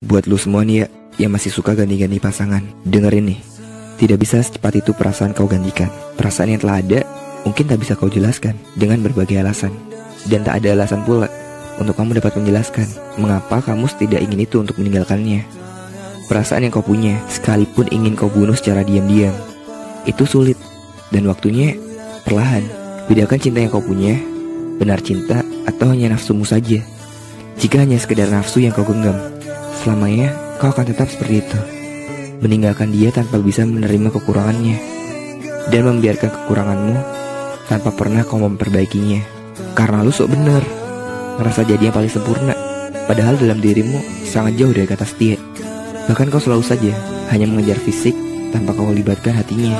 Buat lu semua nih ya, yang masih suka ganti-ganti pasangan, dengerin nih. Tidak bisa secepat itu perasaan kau gantikan. Perasaan yang telah ada, mungkin tak bisa kau jelaskan dengan berbagai alasan. Dan tak ada alasan pula untuk kamu dapat menjelaskan mengapa kamu tidak ingin itu untuk meninggalkannya. Perasaan yang kau punya, sekalipun ingin kau bunuh secara diam-diam, itu sulit. Dan waktunya perlahan. Bedakan cinta yang kau punya, benar cinta atau hanya nafsumu saja. Jika hanya sekedar nafsu yang kau genggam, selamanya kau akan tetap seperti itu. Meninggalkan dia tanpa bisa menerima kekurangannya dan membiarkan kekuranganmu tanpa pernah kau memperbaikinya. Karena lu sok bener, ngerasa jadi yang paling sempurna, padahal dalam dirimu sangat jauh dari kata setia. Bahkan kau selalu saja hanya mengejar fisik tanpa kau libatkan hatinya.